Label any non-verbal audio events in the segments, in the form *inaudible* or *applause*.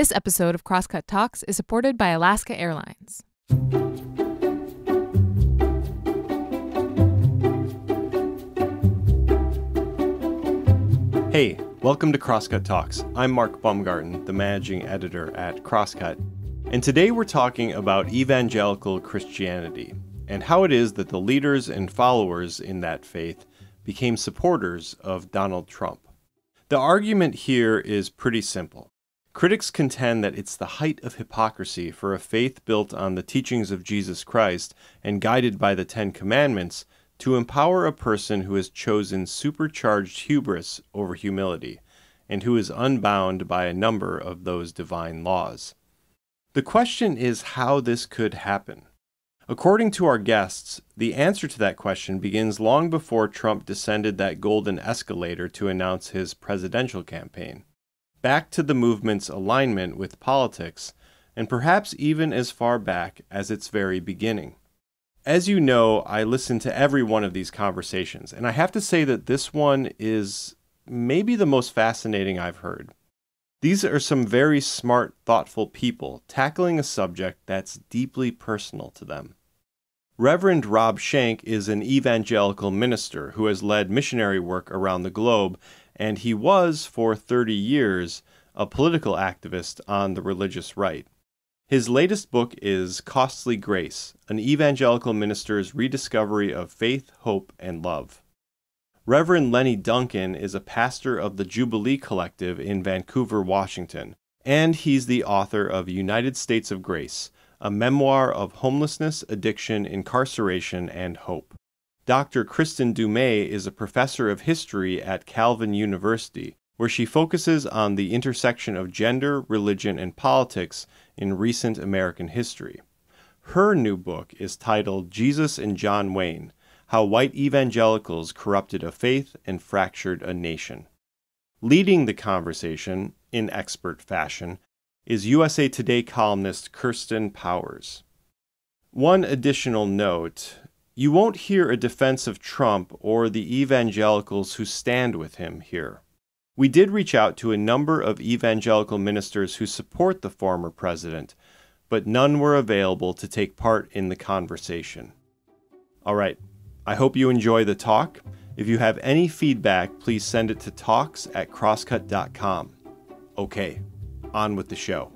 This episode of Crosscut Talks is supported by Alaska Airlines. Hey, welcome to Crosscut Talks. I'm Mark Baumgarten, the managing editor at Crosscut, and today we're talking about evangelical Christianity and how it is that the leaders and followers in that faith became supporters of Donald Trump. The argument here is pretty simple. Critics contend that it's the height of hypocrisy for a faith built on the teachings of Jesus Christ and guided by the Ten Commandments to empower a person who has chosen supercharged hubris over humility and who is unbound by a number of those divine laws. The question is how this could happen. According to our guests, the answer to that question begins long before Trump descended that golden escalator to announce his presidential campaign. Back to the movement's alignment with politics, and perhaps even as far back as its very beginning. As you know, I listen to every one of these conversations, and I have to say that this one is maybe the most fascinating I've heard. These are some very smart, thoughtful people tackling a subject that's deeply personal to them. Reverend Rob Schenck is an evangelical minister who has led missionary work around the globe, and he was, for 30 years, a political activist on the religious right. His latest book is Costly Grace An Evangelical Minister's Rediscovery of Faith, Hope, and Love. Reverend Lenny Duncan is a pastor of the Jubilee Collective in Vancouver, Washington, and he's the author of United States of Grace a memoir of homelessness, addiction, incarceration, and hope. Dr. Kristin Du Mez is a professor of history at Calvin University, where she focuses on the intersection of gender, religion, and politics in recent American history. Her new book is titled Jesus and John Wayne How White Evangelicals Corrupted a Faith and Fractured a Nation. Leading the conversation, in expert fashion, is USA Today columnist Kirsten Powers. One additional note you won't hear a defense of Trump or the evangelicals who stand with him here. We did reach out to a number of evangelical ministers who support the former president, but none were available to take part in the conversation. All right, I hope you enjoy the talk. If you have any feedback, please send it to talks at crosscut.com. Okay, on with the show.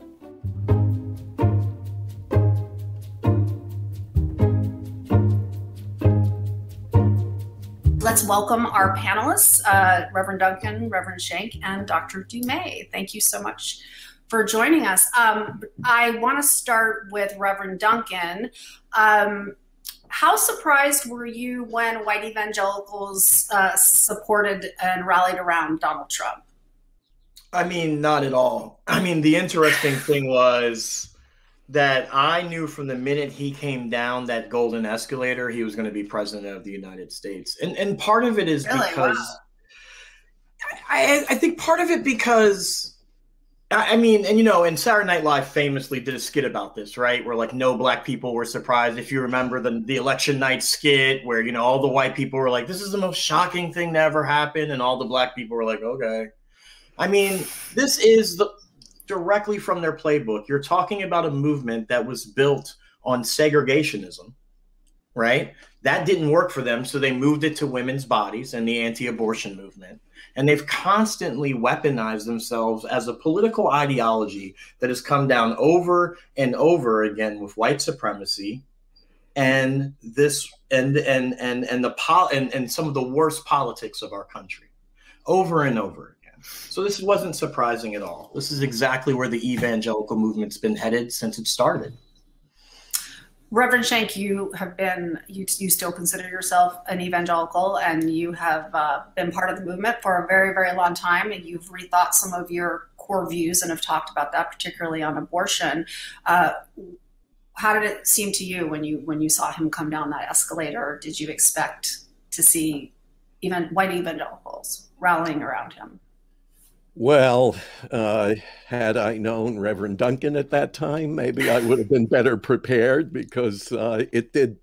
Let's welcome our panelists, uh, Reverend Duncan, Reverend Schenck, and Dr. Du Mez. Thank you so much for joining us. Um, I want to start with Reverend Duncan. Um, how surprised were you when white evangelicals uh, supported and rallied around Donald Trump? I mean, not at all. I mean, the interesting thing was that I knew from the minute he came down that golden escalator, he was going to be president of the United States. And and part of it is really? because wow. I, I think part of it because I mean, and you know, and Saturday Night Live famously did a skit about this, right? Where like no black people were surprised. If you remember the the election night skit, where you know all the white people were like, "This is the most shocking thing to ever happen," and all the black people were like, "Okay." I mean, this is the, directly from their playbook. You're talking about a movement that was built on segregationism, right? That didn't work for them, so they moved it to women's bodies and the anti-abortion movement. And they've constantly weaponized themselves as a political ideology that has come down over and over again with white supremacy and this and and and and the pol and, and some of the worst politics of our country over and over so this wasn't surprising at all. This is exactly where the evangelical movement's been headed since it started. Reverend Schenck, you have been, you, you still consider yourself an evangelical and you have uh, been part of the movement for a very, very long time and you've rethought some of your core views and have talked about that, particularly on abortion. Uh, how did it seem to you when you when you saw him come down that escalator? Did you expect to see even white evangelicals rallying around him? Well, uh, had I known Reverend Duncan at that time, maybe I would have been better prepared because uh, it did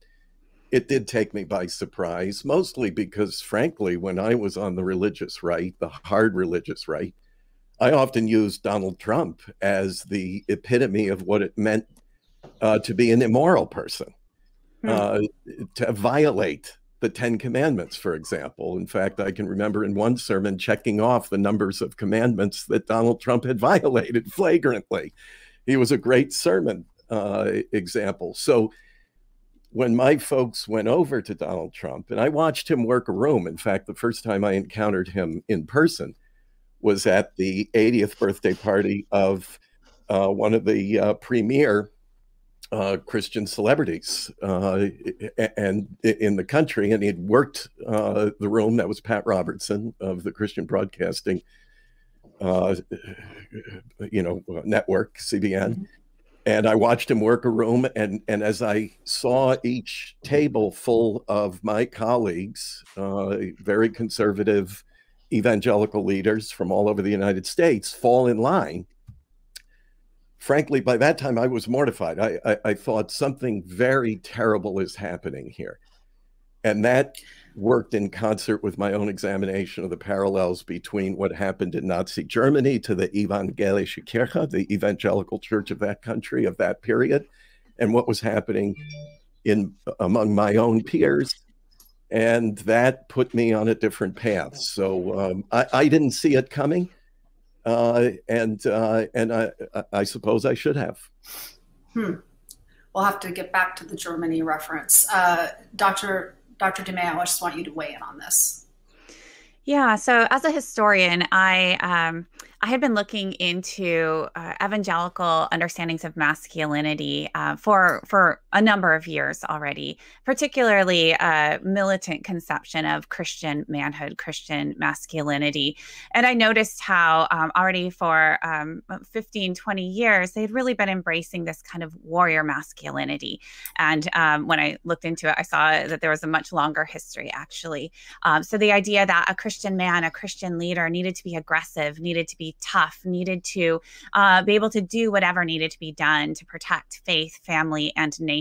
it did take me by surprise. Mostly because, frankly, when I was on the religious right, the hard religious right, I often used Donald Trump as the epitome of what it meant uh, to be an immoral person, hmm. uh, to violate the Ten Commandments, for example. In fact, I can remember in one sermon checking off the numbers of commandments that Donald Trump had *laughs* violated flagrantly. He was a great sermon uh, example. So when my folks went over to Donald Trump, and I watched him work a room, in fact, the first time I encountered him in person was at the 80th birthday party of uh, one of the uh, premier uh, Christian celebrities uh, and in the country, and he'd worked uh, the room. That was Pat Robertson of the Christian Broadcasting, uh, you know, network CBN. Mm-hmm. And I watched him work a room, and and as I saw each table full of my colleagues, uh, very conservative evangelical leaders from all over the United States, fall in line frankly, by that time I was mortified. I, I, I, thought something very terrible is happening here. And that worked in concert with my own examination of the parallels between what happened in Nazi Germany to the Evangelische Kirche, the evangelical church of that country of that period, and what was happening in among my own peers. And that put me on a different path. So um, I, I didn't see it coming uh, and uh, and I, I suppose I should have. Hmm. We'll have to get back to the Germany reference. Uh, Dr. Dr. Du Mez, I just want you to weigh in on this. Yeah. So as a historian, I um, I had been looking into uh, evangelical understandings of masculinity uh, for for a number of years already, particularly a militant conception of Christian manhood, Christian masculinity. And I noticed how um, already for um, 15, 20 years, they had really been embracing this kind of warrior masculinity. And um, when I looked into it, I saw that there was a much longer history, actually. Um, so the idea that a Christian man, a Christian leader needed to be aggressive, needed to be tough, needed to uh, be able to do whatever needed to be done to protect faith, family, and nation.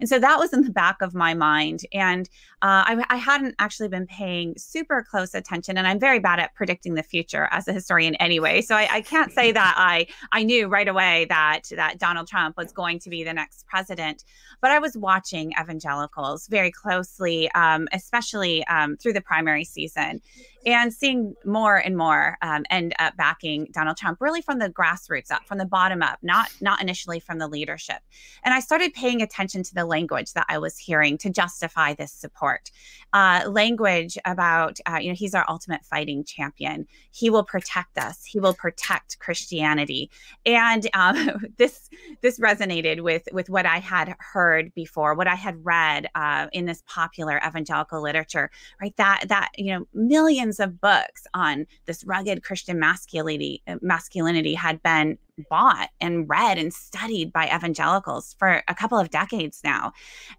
And so that was in the back of my mind. And uh, I, I, hadn't actually been paying super close attention, and I'm very bad at predicting the future as a historian anyway. So I, I can't say *laughs* that I I knew right away that that Donald Trump was going to be the next president. But I was watching evangelicals very closely, um, especially um, through the primary season and seeing more and more um, end up backing Donald Trump really from the grassroots up, from the bottom up, not not initially from the leadership. And I started paying attention to the language that I was hearing to justify this support. Uh, language about uh, you know he's our ultimate fighting champion. He will protect us. He will protect Christianity. And um, *laughs* this this resonated with with what I had heard before, what I had read uh, in this popular evangelical literature. Right, that that you know millions of books on this rugged Christian masculinity masculinity had been bought and read and studied by evangelicals for a couple of decades now.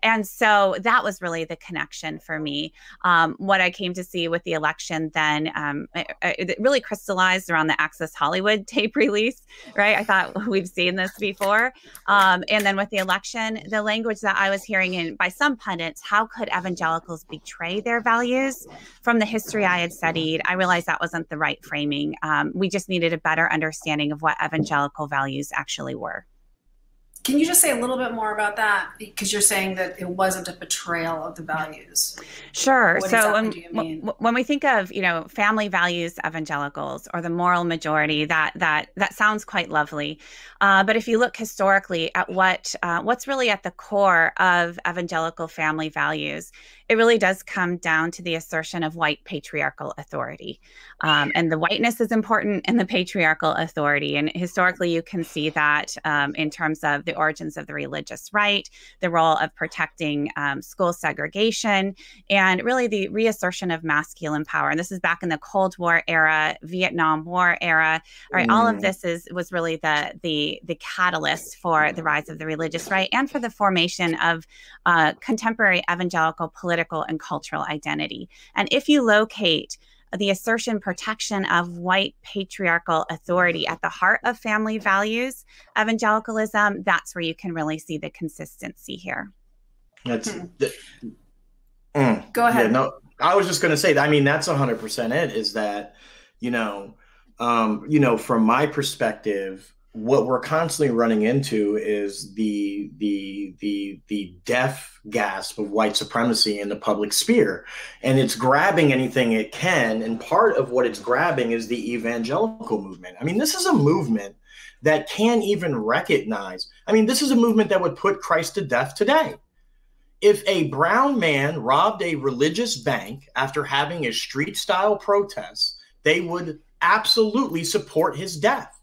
And so that was really the connection for me. Um, what I came to see with the election then, um, it, it, really crystallized around the Access Hollywood *laughs* tape release, right? I thought we've seen this before. Um, and then with the election, the language that I was hearing in by some pundits, how could evangelicals betray their values? From the history I had studied, I realized that wasn't the right framing. Um, we just needed a better understanding of what evangelicals evangelical values actually were. Can you just say a little bit more about that? Because you're saying that it wasn't a betrayal of the values. Sure. What so when, when we think of you know family values evangelicals or the moral majority, that that that sounds quite lovely. Uh, but if you look historically at what uh, what's really at the core of evangelical family values, it really does come down to the assertion of white patriarchal authority. Um, and the whiteness is important in the patriarchal authority. And historically, you can see that um, in terms of the origins of the religious right, the role of protecting um, school segregation, and really the reassertion of masculine power. And this is back in the Cold War era, Vietnam War era. All right, mm. all of mm. this is was really the the the catalyst for the rise of the religious right and for the formation of uh, contemporary evangelical political and cultural identity. And if you locate the assertion protection of white patriarchal authority at the heart of family values, evangelicalism, that's where you can really see the consistency here. That's hmm. the, mm, go ahead. Yeah, no, I was just going to say, I mean, that's 100% it is that, you know, um, you know, from my perspective, what we're constantly running into is the the the the death gasp of white supremacy in the public sphere. And it's grabbing anything it can. And part of what it's grabbing is the evangelical movement. I mean this is a movement that can't even recognize i mean this is a movement that would put christ to death today. If a brown man robbed a religious bank after having a street style protest they would absolutely support his death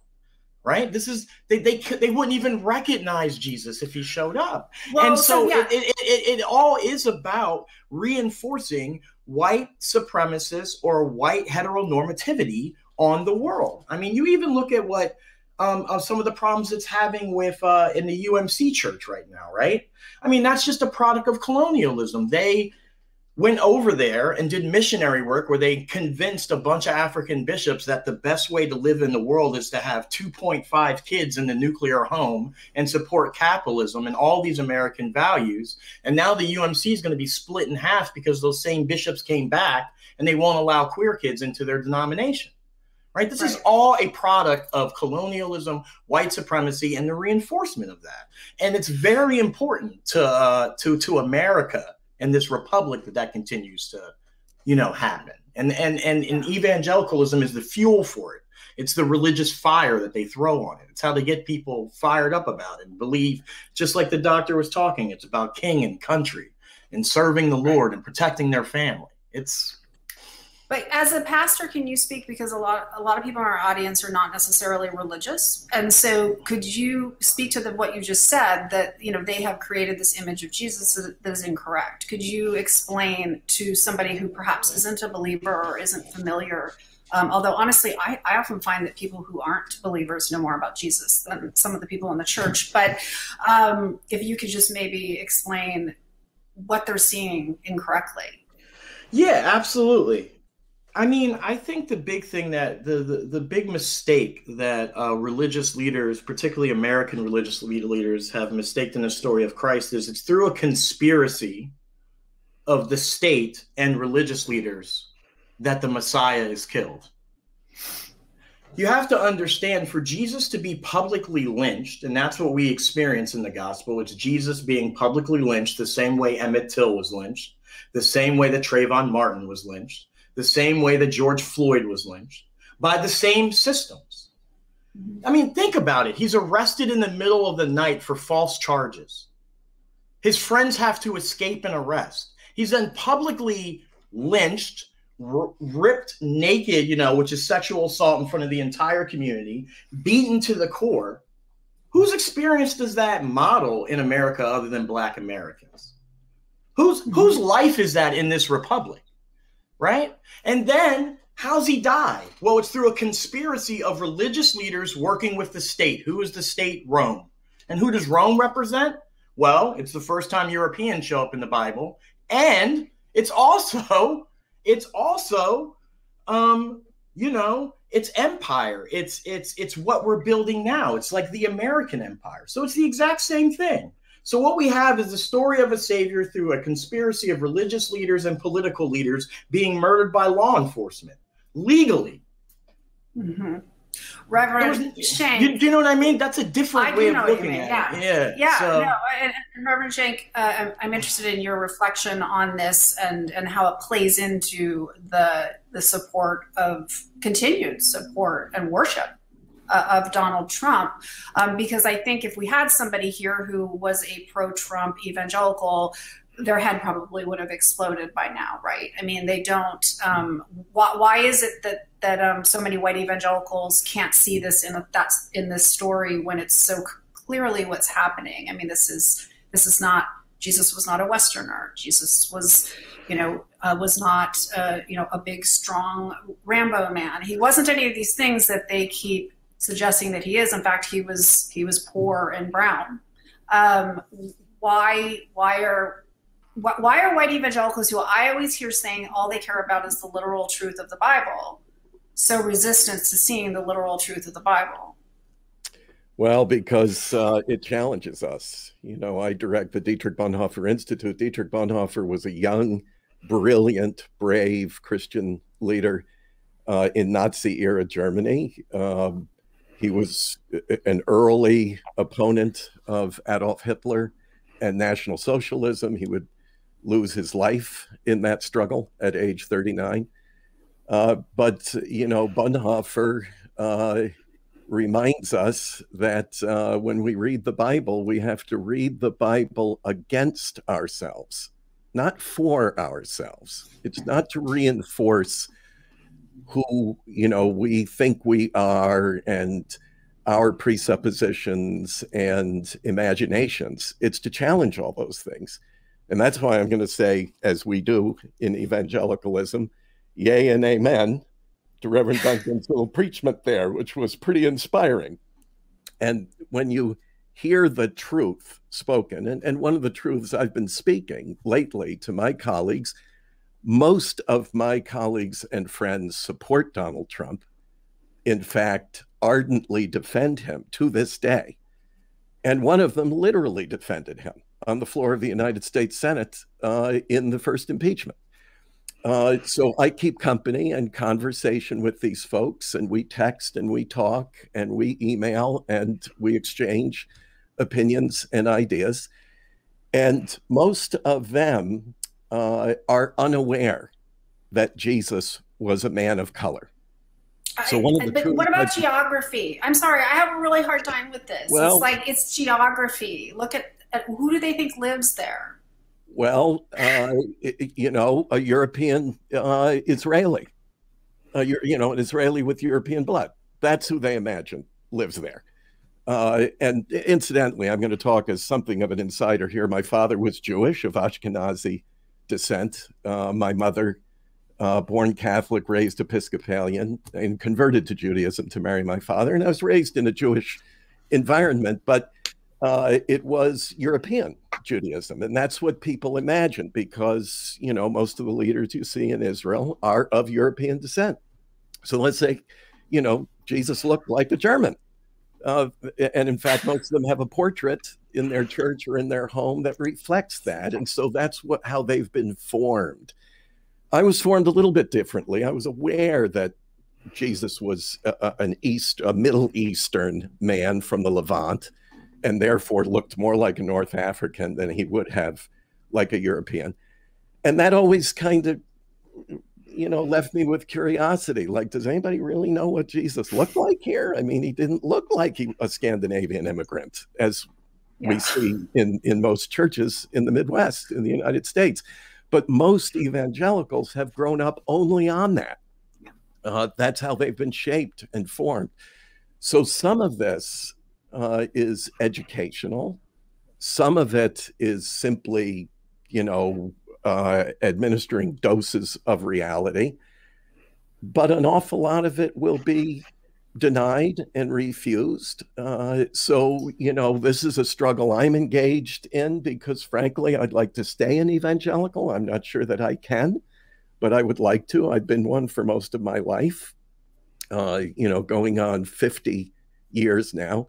right? This is they they, they wouldn't even recognize jesus if he showed up. Well, and so, so yeah. it, it, it, it all is about reinforcing white supremacist or white heteronormativity on the world. I mean you even look at what um, of some of the problems it's having with uh, in the umc church right now right? I mean that's just a product of colonialism. They went over there and did missionary work where they convinced a bunch of African bishops that the best way to live in the world is to have 2.5 kids in the nuclear home and support capitalism and all these American values. And now the UMC is going to be split in half because those same bishops came back and they won't allow queer kids into their denomination. Right? This right. is all a product of colonialism, white supremacy, and the reinforcement of that. And it's very important to uh, to to America and this republic that that continues to, you know, happen. And and and, and evangelicalism is the fuel for it. It's the religious fire that they throw on it. It's how they get people fired up about it and believe, just like the doctor was talking. It's about king and country and serving the Lord and protecting their family. It's but as a pastor, can you speak because a lot a lot of people in our audience are not necessarily religious, and so could you speak to the, what you just said that you know they have created this image of Jesus that is incorrect? Could you explain to somebody who perhaps isn't a believer or isn't familiar? Um, although honestly, I, I often find that people who aren't believers know more about Jesus than some of the people in the church. But um, if you could just maybe explain what they're seeing incorrectly. Yeah, absolutely. I mean, I think the big thing that the the, the big mistake that uh, religious leaders, particularly American religious leaders, have mistaken in the story of Christ is it's through a conspiracy of the state and religious leaders that the Messiah is killed. You have to understand for Jesus to be publicly lynched, and that's what we experience in the gospel. It's Jesus being publicly lynched the same way Emmett Till was lynched, the same way that Trayvon Martin was lynched the same way that George Floyd was lynched by the same systems. Mm-hmm. I mean, think about it. He's arrested in the middle of the night for false charges. His friends have to escape an arrest. He's then publicly lynched, r- ripped naked, you know, which is sexual assault in front of the entire community, beaten to the core. Whose experience does that model in America other than Black Americans? Whose, mm-hmm. whose life is that in this republic? Right? And then how's he die? Well, it's through a conspiracy of religious leaders working with the state. Who is the state? Rome. And who does Rome represent? Well, it's the first time Europeans show up in the Bible, and it's also it's also um, you know, it's empire. It's it's it's what we're building now. It's like the American empire. So it's the exact same thing. So, what we have is the story of a savior through a conspiracy of religious leaders and political leaders being murdered by law enforcement legally. Mm-hmm. Reverend Schenck. You, do you know what I mean? That's a different way of looking at yeah. it. Yeah. Yeah. So. No, and, and Reverend Schenck, uh, I'm, I'm, interested in your reflection on this and, and how it plays into the the support of continued support and worship of Donald Trump. Um, because I think if we had somebody here who was a pro Trump evangelical, their head probably would have exploded by now, right? I mean, they don't. Um, why, why, is it that that um, so many white evangelicals can't see this in a, that's in this story when it's so clearly what's happening? I mean, this is this is not Jesus was not a Westerner. Jesus was, you know, uh, was not uh, you know a big strong Rambo man. He wasn't any of these things that they keep suggesting that he is. In fact, he was he was poor and brown. Um, why why are why are white evangelicals who I always hear saying all they care about is the literal truth of the Bible so resistant to seeing the literal truth of the Bible? Well, because uh, it challenges us. You know, I direct the Dietrich Bonhoeffer Institute. Dietrich Bonhoeffer was a young, brilliant, brave Christian leader uh, in Nazi era Germany. Um, he was an early opponent of Adolf Hitler and National Socialism. He would lose his life in that struggle at age 39. Uh, but, you know, Bonhoeffer uh, reminds us that uh, when we read the Bible, we have to read the Bible against ourselves, not for ourselves. It's not to reinforce who, you know, we think we are and our presuppositions and imaginations. It's to challenge all those things. And that's why I'm going to say, as we do in evangelicalism, yay and amen to Reverend Duncan's little preachment there, which was pretty inspiring. And when you hear the truth spoken, and, and one of the truths I've been speaking lately to my colleagues, most of my colleagues and friends support Donald Trump. In fact, ardently defend him to this day. And one of them literally defended him on the floor of the United States Senate uh, in the first impeachment. Uh, so I keep company and conversation with these folks, and we text and we talk and we email and we exchange opinions and ideas. And most of them uh, are unaware that Jesus was a man of color. So one of the but what about geography? I'm sorry, I have a really hard time with this. Well, it's like it's geography. Look at, at who do they think lives there? Well, uh, you know, a European uh, Israeli, uh, you know, an Israeli with European blood. That's who they imagine lives there. Uh, and incidentally, I'm going to talk as something of an insider here. My father was Jewish of Ashkenazi descent. Uh, my mother, uh, born Catholic, raised Episcopalian, and converted to Judaism to marry my father. And I was raised in a Jewish environment, but uh, it was European Judaism. And that's what people imagine because, you know, most of the leaders you see in Israel are of European descent. So let's say, you know, Jesus looked like a German. Uh, and in fact, most of them have a portrait in their church or in their home that reflects that. And so that's what how they've been formed. I was formed a little bit differently. I was aware that Jesus was a, an East, a Middle Eastern man from the Levant, and therefore looked more like a North African than he would have like a European. And that always kind of, you know, left me with curiosity. Like, does anybody really know what Jesus looked like here? I mean, he didn't look like he, a Scandinavian immigrant, as yeah. we see in, in most churches in the Midwest in the United States. But most evangelicals have grown up only on that. Uh, that's how they've been shaped and formed. So some of this uh, is educational. Some of it is simply, you know, uh, administering doses of reality. But an awful lot of it will be denied and refused. Uh, so, you know, this is a struggle I'm engaged in because, frankly, I'd like to stay an evangelical. I'm not sure that I can, but I would like to. I've been one for most of my life, uh, you know, going on 50 years now.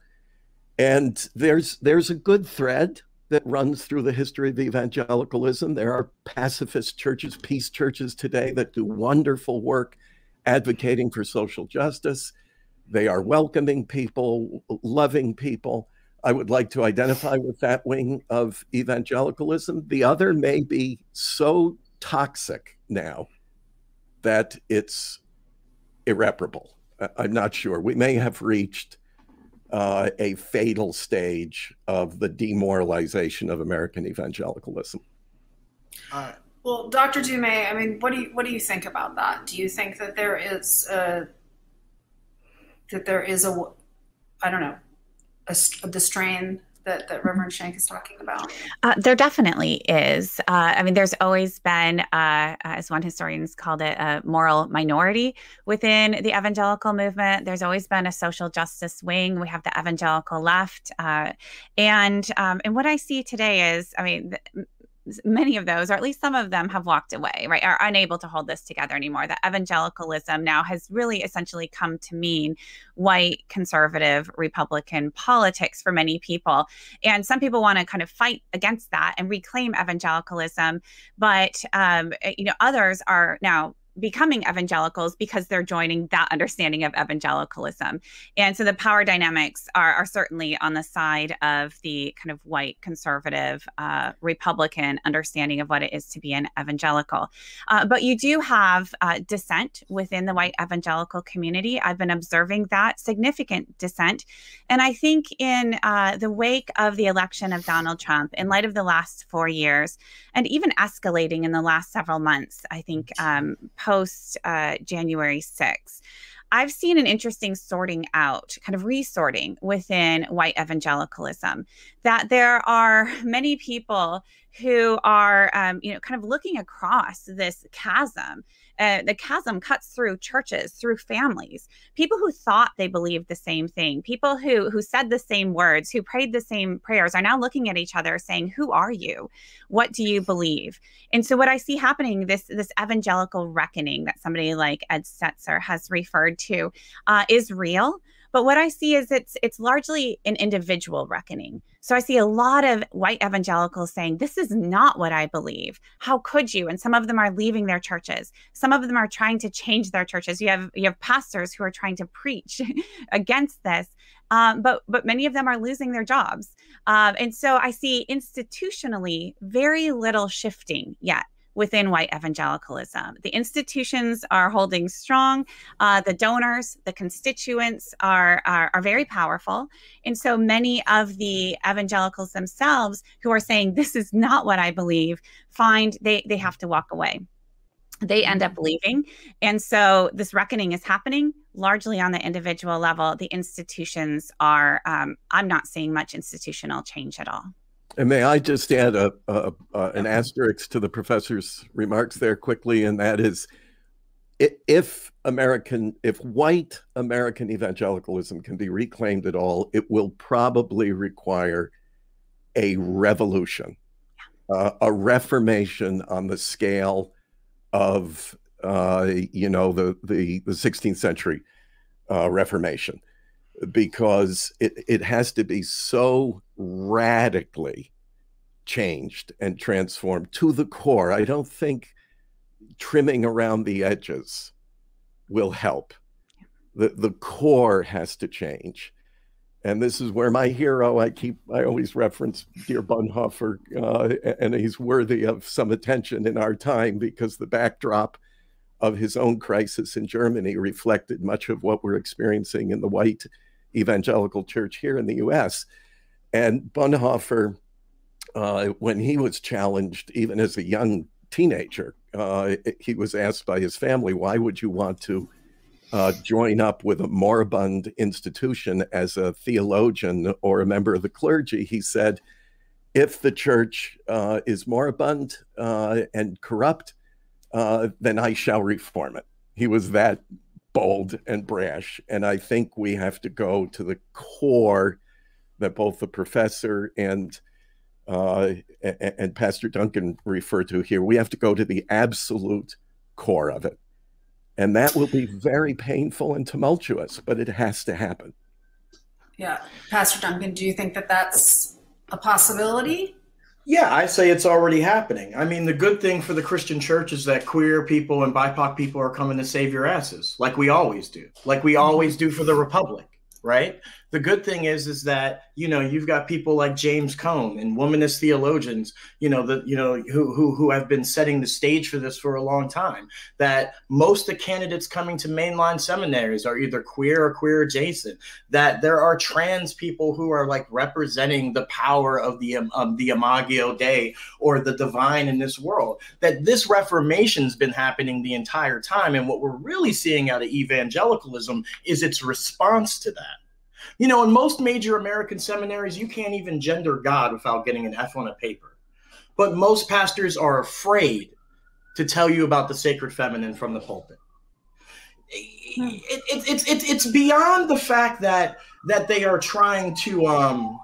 And there's there's a good thread that runs through the history of evangelicalism. There are pacifist churches, peace churches today that do wonderful work advocating for social justice. They are welcoming people, loving people. I would like to identify with that wing of evangelicalism. The other may be so toxic now that it's irreparable. I'm not sure. We may have reached uh, a fatal stage of the demoralization of American evangelicalism. Uh, well, Dr. Du Mez, I mean, what do you what do you think about that? Do you think that there is a that there is a I don't know a, the strain that, that Reverend Schenck is talking about? Uh, there definitely is. Uh, I mean, there's always been, uh, as one historian's called it, a moral minority within the evangelical movement. There's always been a social justice wing. We have the evangelical left, uh, and um, and what I see today is, I mean, many of those, or at least some of them, have walked away, right? Are unable to hold this together anymore. That evangelicalism now has really essentially come to mean white conservative Republican politics for many people. And some people want to kind of fight against that and reclaim evangelicalism. But, um, eh, you know, others are now becoming evangelicals because they're joining that understanding of evangelicalism. And so the power dynamics are, are certainly on the side of the kind of white conservative uh, Republican understanding of what it is to be an evangelical. Uh, but you do have uh, dissent within the white evangelical community. I've been observing that significant dissent. And I think in uh, the wake of the election of Donald Trump, in light of the last four years, and even escalating in the last several months, I think um, post uh, January 6th. I've seen an interesting sorting out, kind of resorting within white evangelicalism, that there are *laughs* many people who are, um, you know, kind of looking across this chasm uh, the chasm cuts through churches, through families, people who thought they believed the same thing, people who who said the same words, who prayed the same prayers, are now looking at each other, saying, "Who are you? What do you believe?" And so, what I see happening this this evangelical reckoning that somebody like Ed Stetzer has referred to uh, is real. But what I see is it's it's largely an individual reckoning. So I see a lot of white evangelicals saying, This is not what I believe. How could you? And some of them are leaving their churches. Some of them are trying to change their churches. You have you have pastors who are trying to preach *laughs* against this. Um, but but many of them are losing their jobs. Um, and so I see institutionally very little shifting yet within white evangelicalism. The institutions are holding strong. Uh, the donors, the constituents are, are, are very powerful, and so many of the evangelicals themselves who are saying this is not what I believe find they they have to walk away. They end up leaving, and so this reckoning is happening largely on the individual level. The institutions are. Um, I'm not seeing much institutional change at all. And may I just add a, a, a, an asterisk to the professor's remarks there quickly, and that is, if American, if white American evangelicalism can be reclaimed at all, it will probably require a revolution, uh, a reformation on the scale of, uh, you know, the the, the 16th century uh, Reformation because it, it has to be so radically changed and transformed to the core. I don't think trimming around the edges will help. The, the core has to change. And this is where my hero, I keep, I always reference dear Bonhoeffer, uh, and he's worthy of some attention in our time because the backdrop of his own crisis in Germany reflected much of what we're experiencing in the white evangelical church here in the US. And Bonhoeffer, uh, when he was challenged, even as a young teenager, uh, he was asked by his family, why would you want to uh, join up with a moribund institution as a theologian or a member of the clergy? He said, if the church uh, is moribund uh, and corrupt, uh, then I shall reform it. He was that bold and brash. And I think we have to go to the core that both the professor and uh, and Pastor Duncan refer to here. We have to go to the absolute core of it. And that will be very painful and tumultuous, but it has to happen. Yeah. Pastor Duncan, do you think that that's a possibility? Yeah, I say it's already happening. I mean, the good thing for the Christian church is that queer people and BIPOC people are coming to save your asses, like we always do, like we always do for the Republic right? The good thing is is that you know you've got people like James Cone and womanist theologians, you know, the you know who who who have been setting the stage for this for a long time. That most of the candidates coming to mainline seminaries are either queer or queer adjacent. That there are trans people who are like representing the power of the um, the Imago Dei or the divine in this world. That this reformation's been happening the entire time, and what we're really seeing out of evangelicalism is its response to that. You know, in most major American seminaries, you can't even gender God without getting an F on a paper. But most pastors are afraid to tell you about the sacred feminine from the pulpit. It, it, it, it, it's beyond the fact that that they are trying to um,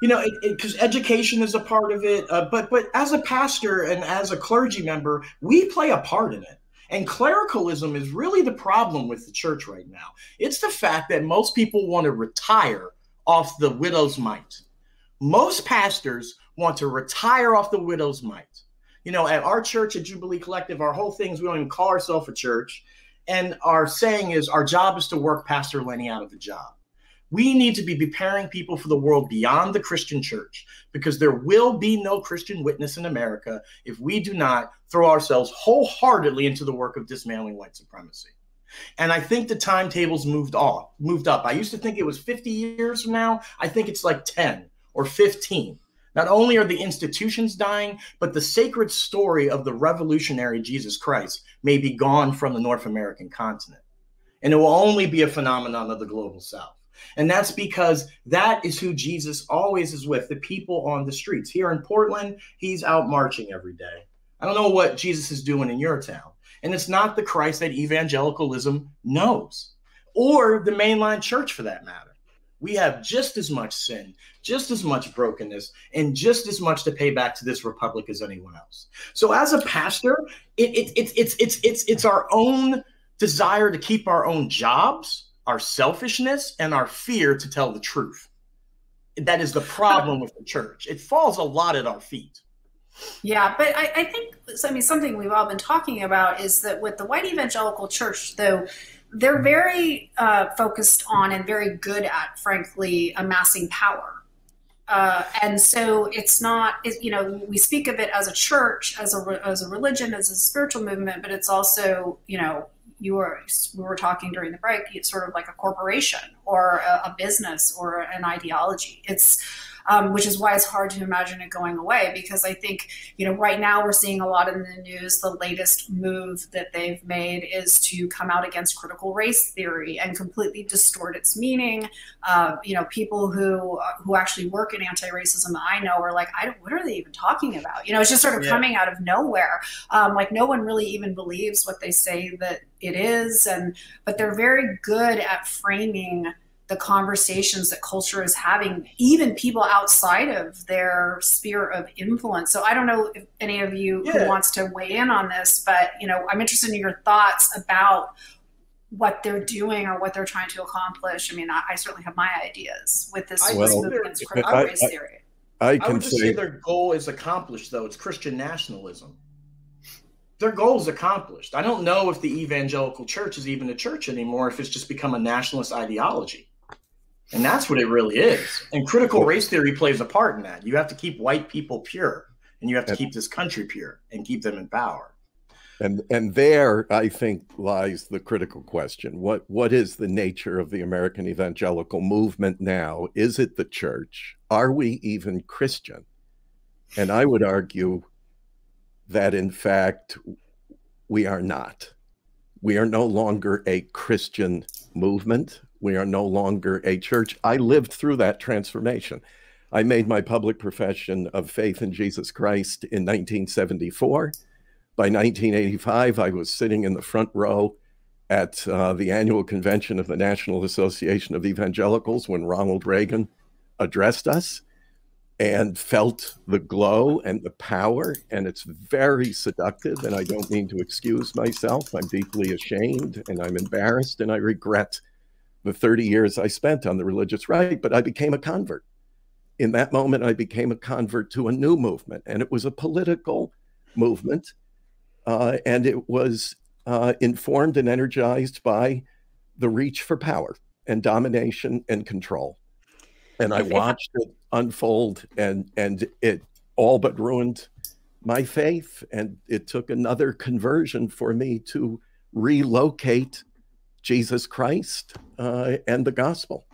you know because education is a part of it uh, but but as a pastor and as a clergy member we play a part in it and clericalism is really the problem with the church right now. It's the fact that most people want to retire off the widow's mite. Most pastors want to retire off the widow's mite. You know, at our church at Jubilee Collective, our whole thing is we don't even call ourselves a church. And our saying is our job is to work Pastor Lenny out of the job. We need to be preparing people for the world beyond the Christian church because there will be no Christian witness in America if we do not throw ourselves wholeheartedly into the work of dismantling white supremacy. And I think the timetables moved off, moved up. I used to think it was 50 years from now. I think it's like 10 or 15. Not only are the institutions dying, but the sacred story of the revolutionary Jesus Christ may be gone from the North American continent. And it will only be a phenomenon of the global south. And that's because that is who Jesus always is with the people on the streets. Here in Portland, he's out marching every day. I don't know what Jesus is doing in your town. And it's not the Christ that evangelicalism knows, or the mainline church for that matter. We have just as much sin, just as much brokenness, and just as much to pay back to this republic as anyone else. So, as a pastor, it, it, it, it's it's it's it's our own desire to keep our own jobs our selfishness and our fear to tell the truth. That is the problem with the church. It falls a lot at our feet. Yeah, but I, I think, I mean, something we've all been talking about is that with the white evangelical church, though, they're very uh, focused on and very good at, frankly, amassing power. Uh, and so it's not, it, you know, we speak of it as a church, as a, as a religion, as a spiritual movement, but it's also, you know, you were we were talking during the break it's sort of like a corporation or a, a business or an ideology. It's um, which is why it's hard to imagine it going away. Because I think, you know, right now we're seeing a lot in the news. The latest move that they've made is to come out against critical race theory and completely distort its meaning. Uh, you know, people who uh, who actually work in anti-racism I know are like, I don't, what are they even talking about? You know, it's just sort of yeah. coming out of nowhere. Um, like no one really even believes what they say that it is, and but they're very good at framing the conversations that culture is having, even people outside of their sphere of influence. So I don't know if any of you yeah. who wants to weigh in on this, but you know, I'm interested in your thoughts about what they're doing or what they're trying to accomplish. I mean, I, I certainly have my ideas with this, well, movement against critical I, race theory. I, I would just say, say their goal is accomplished, though. It's Christian nationalism. Their goal is accomplished. I don't know if the evangelical church is even a church anymore, if it's just become a nationalist ideology. And that's what it really is. And critical race theory plays a part in that. You have to keep white people pure and you have to keep this country pure and keep them in power. And and there I think lies the critical question. What what is the nature of the American evangelical movement now? Is it the church? Are we even Christian? And I would argue that in fact we are not. We are no longer a Christian movement. We are no longer a church. I lived through that transformation. I made my public profession of faith in Jesus Christ in 1974. By 1985, I was sitting in the front row at uh, the annual convention of the National Association of Evangelicals when Ronald Reagan addressed us and felt the glow and the power. And it's very seductive. And I don't mean to excuse myself. I'm deeply ashamed and I'm embarrassed and I regret the 30 years I spent on the religious right, but I became a convert. In that moment, I became a convert to a new movement, and it was a political movement, uh, and it was uh, informed and energized by the reach for power and domination and control. And I watched it unfold, and and it all but ruined my faith. And it took another conversion for me to relocate Jesus Christ uh, and the gospel.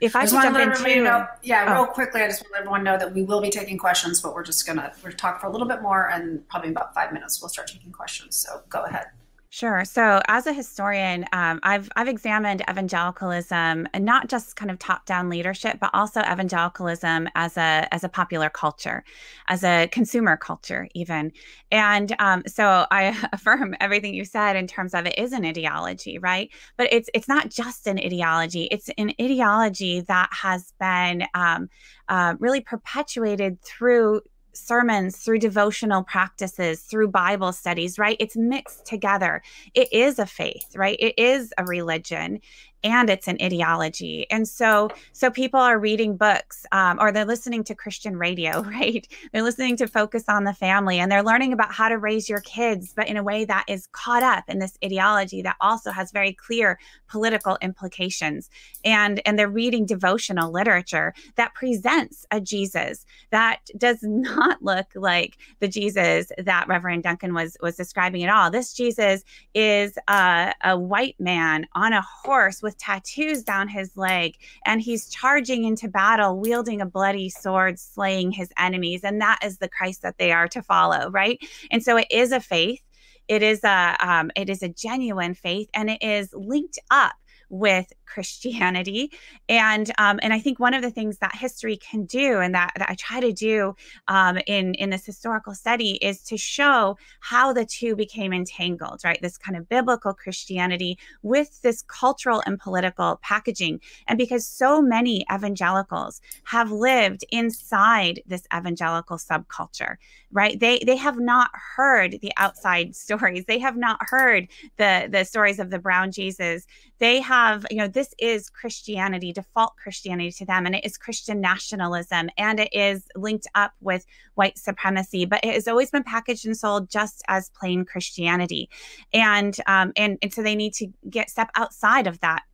If I, I just jump in too, know, yeah, oh. real quickly, I just want everyone know that we will be taking questions, but we're just gonna we're talk for a little bit more, and probably about five minutes we'll start taking questions. So go ahead. Sure. So, as a historian, um, I've I've examined evangelicalism and not just kind of top-down leadership, but also evangelicalism as a as a popular culture, as a consumer culture, even. And um, so, I *laughs* affirm everything you said in terms of it is an ideology, right? But it's it's not just an ideology; it's an ideology that has been um, uh, really perpetuated through sermons, through devotional practices, through Bible studies, right? It's mixed together. It is a faith, right? It is a religion. And it's an ideology. And so, so people are reading books um, or they're listening to Christian radio, *laughs* right? They're listening to Focus on the Family and they're learning about how to raise your kids, but in a way that is caught up in this ideology that also has very clear political implications. And, and they're reading devotional literature that presents a Jesus that does *laughs* not look like the Jesus that Reverend Duncan was, was describing at all. This Jesus is a, a white man on a horse with tattoos down his leg, and he's charging into battle, wielding a bloody sword, slaying his enemies. And that is the Christ that they are to follow, right? And so it is a faith. It is a um, it is a genuine faith, and it is linked up with Christianity. And um, and I think one of the things that history can do, and that, that I try to do um, in in this historical study, is to show how the two became entangled. Right, this kind of biblical Christianity with this cultural and political packaging, and because so many evangelicals have lived inside this evangelical subculture, right? They they have not heard the outside *laughs* stories. They have not heard the the stories of the brown Jesus. They have, you know, this is Christianity, default Christianity to them, and it is Christian nationalism, and it is linked up with white supremacy. But it has always been packaged and sold just as plain Christianity, and um, and and so they need to get step outside of that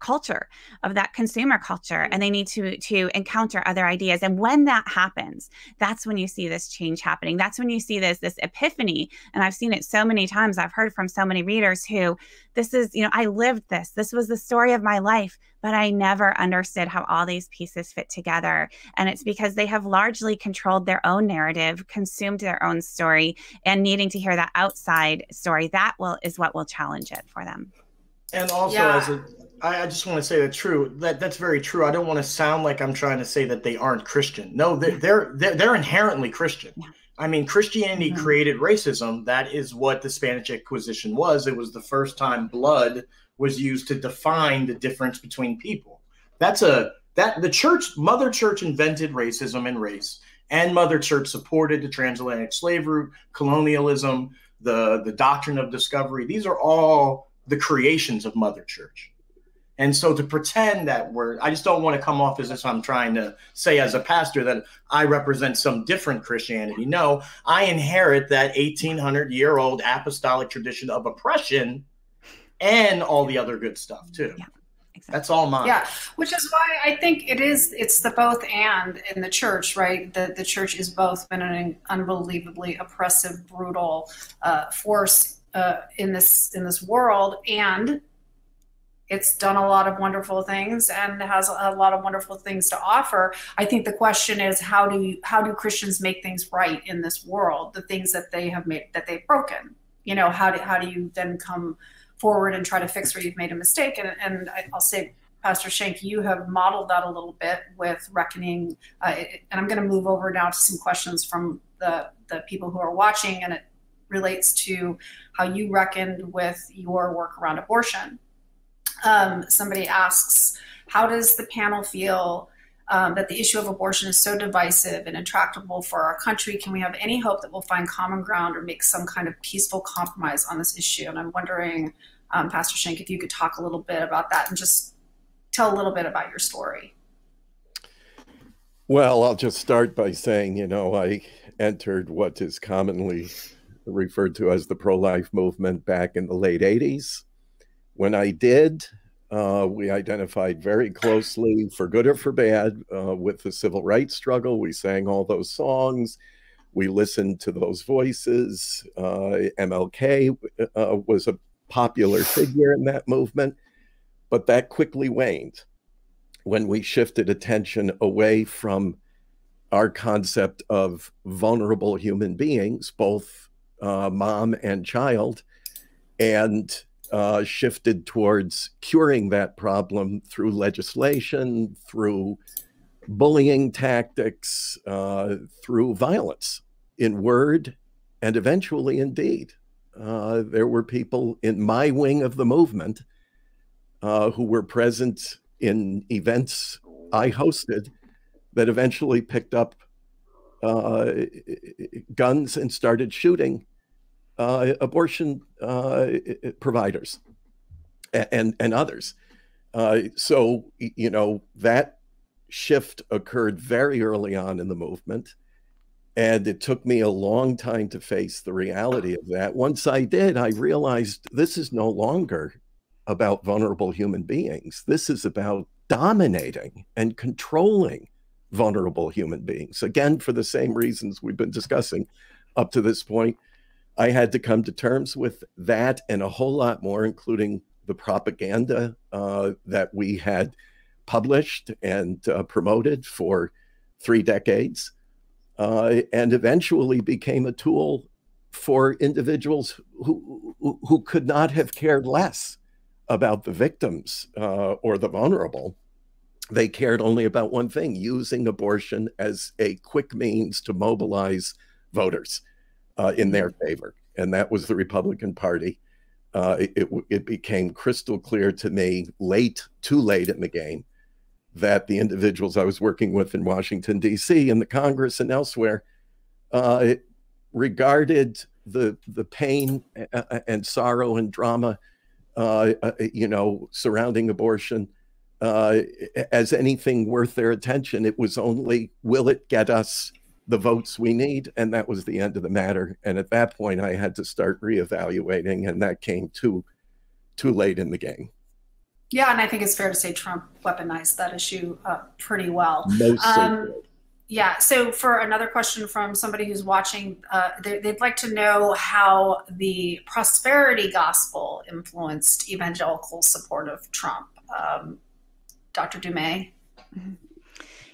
culture of that consumer culture mm-hmm. and they need to to encounter other ideas. And when that happens that's when you see this change happening. That's when you see this this epiphany. And i've seen it so many times. I've heard from so many readers who this is you know i lived this. This was the story of my life but i never understood how all these pieces fit together. And it's because they have largely controlled their own narrative consumed their own story and needing to hear that outside story that will is what will challenge it for them. And also yeah. as a I, I just want to say that true. That that's very true. I don't want to sound like I'm trying to say that they aren't Christian. No, they're they're they're, they're inherently Christian. Yeah. I mean, Christianity mm-hmm. created racism. That is what the Spanish Inquisition was. It was the first time blood was used to define the difference between people. That's a that the church, Mother Church invented racism and race, and Mother Church supported the transatlantic slave route, colonialism, the the doctrine of discovery. These are all the creations of Mother Church. And so to pretend that we're, I just don't want to come off as if I'm trying to say as a pastor that I represent some different Christianity. No, I inherit that 1800 year old apostolic tradition of oppression and all the other good stuff too. Yeah. Exactly. That's all mine. Yeah, which is why I think it is. It's the both and in the church, right? The the church is both been an unbelievably oppressive, brutal uh, force uh, in this in this world, and it's done a lot of wonderful things and has a lot of wonderful things to offer. I think the question is how do you, how do Christians make things right in this world? The things that they have made that they've broken. You know, how do how do you then come forward and try to fix where you've made a mistake? And and I'll say. Pastor Schenck, you have modeled that a little bit with reckoning, uh, and I'm going to move over now to some questions from the the people who are watching, and it relates to how you reckoned with your work around abortion um, somebody asks, how does the panel feel um, that the issue of abortion is so divisive and intractable for our country? Can we have any hope that we'll find common ground or make some kind of peaceful compromise on this issue? And I'm wondering, um, Pastor Schenck, if you could talk a little bit about that and just tell a little bit about your story. Well, I'll just start by saying, you know, I entered what is commonly referred to as the pro life movement back in the late 80s. When I did, uh, we identified very closely, for good or for bad, uh, with the civil rights struggle. We sang all those songs. We listened to those voices. Uh, MLK uh, was a popular figure in that movement, but that quickly waned when we shifted attention away from our concept of vulnerable human beings, both uh, mom and child, and uh, shifted towards curing that problem through legislation, through bullying tactics, uh, through violence in word and eventually in deed. Uh, there were people in my wing of the movement uh, who were present in events I hosted that eventually picked up uh, guns and started shooting uh, abortion uh, providers and, and others. Uh, so, you know, that shift occurred very early on in the movement. And it took me a long time to face the reality of that. Once I did, I realized this is no longer about vulnerable human beings. This is about dominating and controlling vulnerable human beings. Again, for the same reasons we've been discussing up to this point, I had to come to terms with that and a whole lot more, including the propaganda uh, that we had published and uh, promoted for three decades, uh, and eventually became a tool for individuals who, who, could not have cared less about the victims uh, or the vulnerable. They cared only about one thing using abortion as a quick means to mobilize voters uh, in their favor. And that was the Republican Party. Uh, it, it became crystal clear to me late, too late in the game, that the individuals I was working with in Washington, D.C., and the Congress and elsewhere uh, regarded the, the pain and sorrow and drama, uh, uh, you know, surrounding abortion uh, as anything worth their attention. It was only, will it get us the votes we need? And that was the end of the matter. And at that point, I had to start reevaluating, and that came too, too late in the game. Yeah, and I think it's fair to say Trump weaponized that issue uh, pretty well. Most um, yeah. So, for another question from somebody who's watching, uh, they, would like to know how the prosperity gospel influenced evangelical support of Trump. Um, Dr. Du Mez.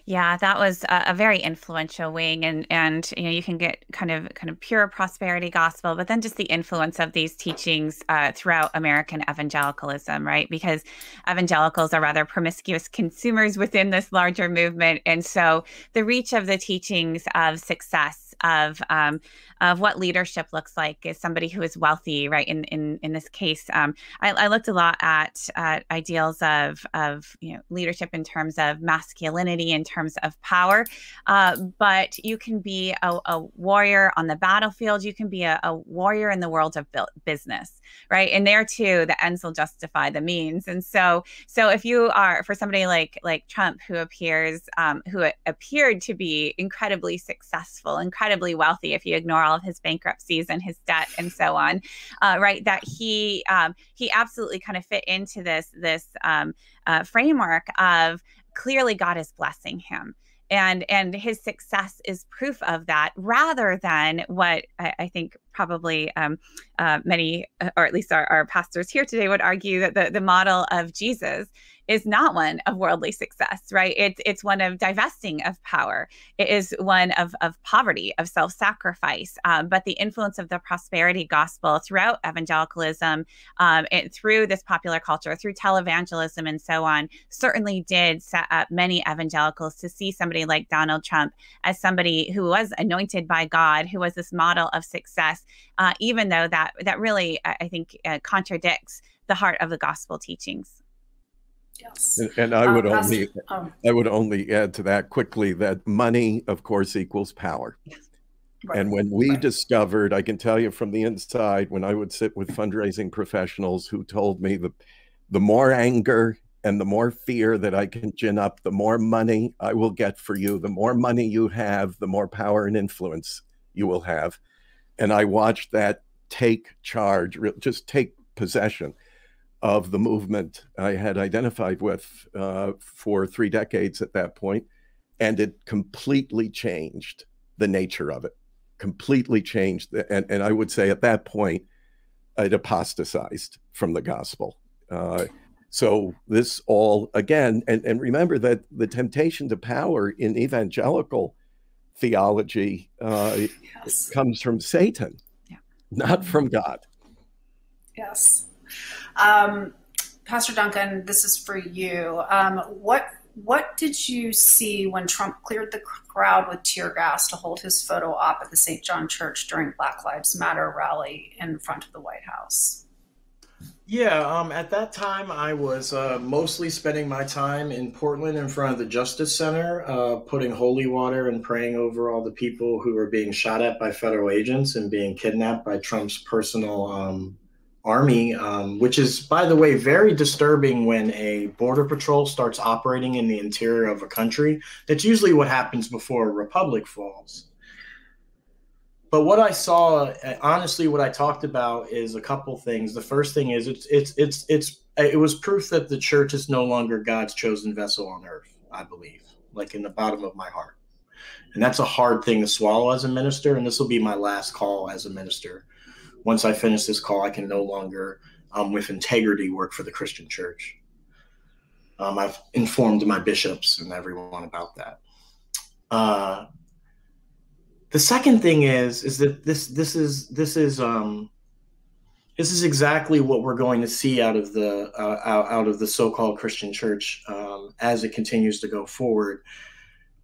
Yeah, that was a, a, very influential wing, and and you know you can get kind of kind of pure prosperity gospel, but then just the influence of these teachings uh, throughout American evangelicalism, right? Because evangelicals are rather promiscuous consumers within this larger movement, and so the reach of the teachings of success of um, of what leadership looks like is somebody who is wealthy, right? In in in this case, um, I, I, looked a lot at ideals of of you know leadership in terms of masculinity, in terms of power, uh, but you can be a, a, warrior on the battlefield. You can be a, a warrior in the world of business, right? And there too, the ends will justify the means. And so so if you are for somebody like like Trump, who appears um, who appeared to be incredibly successful, incredibly wealthy, if you ignore all of his bankruptcies and his debt and so on, uh, right? That he um, he absolutely kind of fit into this this um, uh, framework of clearly God is blessing him and and his success is proof of that rather than what i, I think probably um, uh, many or at least our, our pastors here today would argue that the, the model of jesus is not one of worldly success, right? It's it's one of divesting of power. It is one of of poverty, of self sacrifice. Um, but the influence of the prosperity gospel throughout evangelicalism, um, and through this popular culture, through televangelism, and so on, certainly did set up many evangelicals to see somebody like Donald Trump as somebody who was anointed by God, who was this model of success, uh, even though that that really I think uh, contradicts the heart of the gospel teachings. Yes. And, and I would um, only um, I would only add to that quickly that money, of course, equals power. Yes. Right. And when we right. discovered, I can tell you from the inside, when I would sit with fundraising professionals who told me the the more anger and the more fear that I can gin up, the more money I will get for you. The more money you have, the more power and influence you will have. And I watched that take charge, just take possession of the movement I had identified with uh, for three decades at that point, and it completely changed the nature of it. Completely changed, and and I would say at that point, it apostatized from the gospel. Uh, so this all again, and and remember that the temptation to power in evangelical theology uh, yes. comes from Satan. Not from God. Yes. Um, Pastor Duncan, this is for you. Um, what what did you see when Trump cleared the crowd with tear gas to hold his photo op at the St. John Church during Black Lives Matter rally in front of the White House? Yeah, um, at that time, I was uh, mostly spending my time in Portland in front of the Justice Center, uh, putting holy water and praying over all the people who were being shot at by federal agents and being kidnapped by Trump's personal um, army, um, which is, by the way, very disturbing when a border patrol starts operating in the interior of a country. That's usually what happens before a republic falls. But what I saw, honestly, what I talked about is a couple things. The first thing is it's it's it's it's it was proof that the church is no longer God's chosen vessel on earth. I believe, like in the bottom of my heart, and that's a hard thing to swallow as a minister. And this will be my last call as a minister once I finish this call, I can no longer, um, with integrity, work for the Christian church. Um, I've informed my bishops and everyone about that. Uh, the second thing is is that this this is this is um, this is exactly what we're going to see out of the uh, out, of the so-called Christian church um, as it continues to go forward.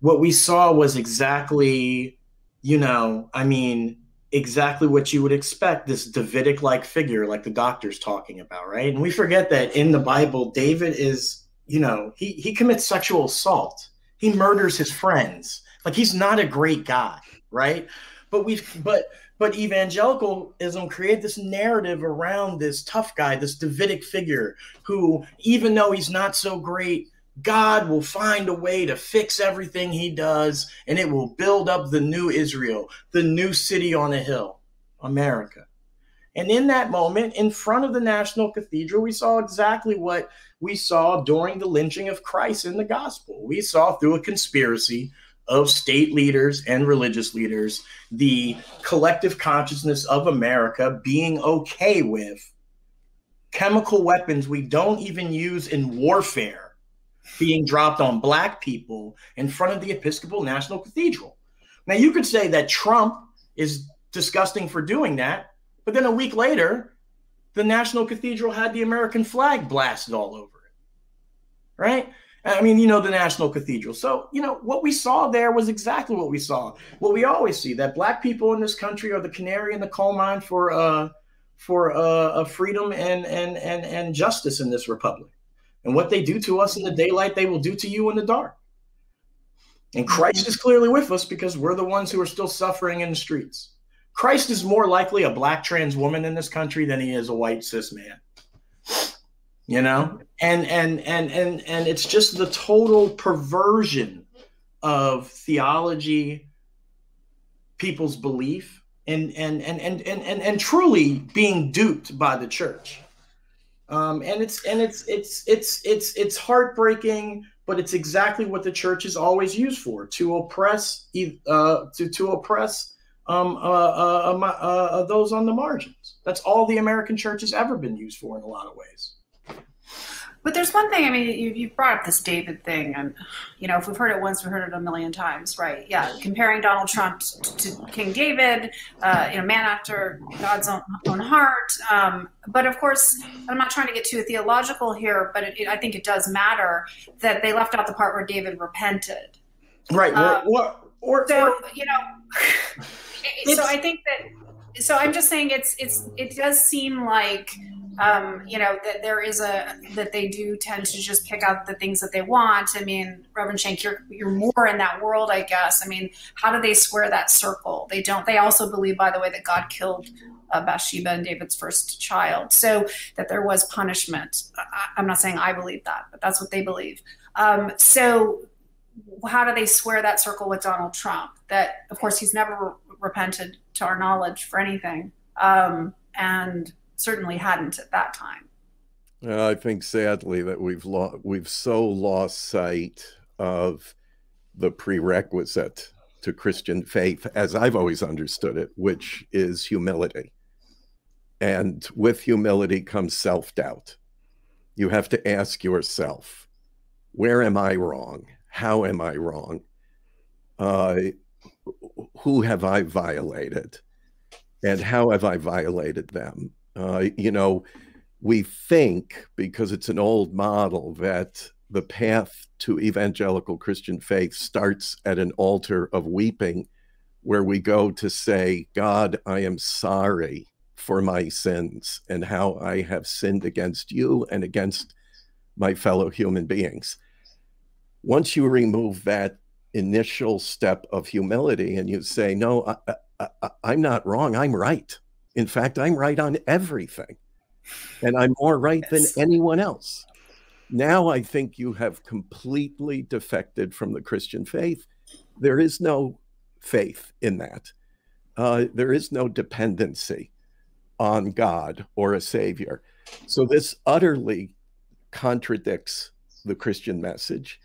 What we saw was exactly, you know, I mean, exactly what you would expect this Davidic like figure, like the doctor's talking about, right? And we forget that in the Bible, David is, you know, he, he commits sexual assault, he murders his friends. Like he's not a great guy, right? But we've, hmm. but, but evangelicalism created this narrative around this tough guy, this Davidic figure who, even though he's not so great, God will find a way to fix everything he does, and it will build up the new Israel, the new city on a hill, America. And in that moment, in front of the National Cathedral, we saw exactly what we saw during the lynching of Christ in the gospel. We saw through a conspiracy of state leaders and religious leaders the collective consciousness of America being okay with chemical weapons we don't even use in warfare being dropped on black people in front of the Episcopal National Cathedral. Now, you could say that Trump is disgusting for doing that, but then a week later, the National Cathedral had the American flag blasted all over it. Right? I mean, you know, the National Cathedral. So, you know, what we saw there was exactly what we saw. What we always see that black people in this country are the canary in the coal mine for uh for uh, freedom and and and and justice in this republic. And what they do to us in the daylight, they will do to you in the dark. And Christ is clearly with us because we're the ones who are still suffering in the streets. Christ is more likely a black trans woman in this country than he is a white cis man. You know? And and and and and it's just the total perversion of theology, people's belief, and and and and and and, and truly being duped by the church. Um, and it's and it's it's it's it's it's heartbreaking, but it's exactly what the church is always used for to oppress uh, to to oppress um, uh, uh, uh, uh, those on the margins. That's all the American church has ever been used for in a lot of ways. But there's one thing. I mean, you, you brought up this David thing, and you know, if we've heard it once, we've heard it a million times, right? Yeah, comparing Donald Trump to, to King David, uh, you know, man after God's own, own heart. Um, but of course, I'm not trying to get too theological here, but it, it, I think it does matter that they left out the part where David repented. Right. Um, or, or, so or, you know, *laughs* so I think that. So I'm just saying it's it's it does seem like um, you know that there is a that they do tend to just pick out the things that they want. I mean, Reverend Schenck, you're you're more in that world, I guess. I mean, how do they square that circle? They don't. They also believe, by the way, that God killed uh, Bathsheba and David's first child, so that there was punishment. I, am not saying I believe that, but that's what they believe. Um, so, how do they square that circle with Donald Trump? That, of course, he's never repented, to our knowledge, for anything. Um, and certainly hadn't at that time. I think sadly that we've we've so lost sight of the prerequisite to Christian faith, as I've always understood it, which is humility. And with humility comes self doubt. You have to ask yourself, where am I wrong? How am I wrong? Uh, who have I violated? And how have I violated them? Uh, you know, we think because it's an old model that the path to evangelical Christian faith starts at an altar of weeping, where we go to say, God, I am sorry for my sins and how I have sinned against you and against my fellow human beings. Once you remove that initial step of humility and you say, No, I, am not wrong, I'm right in fact, I'm right on everything. and I'm more right yes. than anyone else. Now I think you have completely defected from the Christian faith. There is no faith in that. Uh, there is no dependency on God or a savior. So this utterly contradicts the Christian message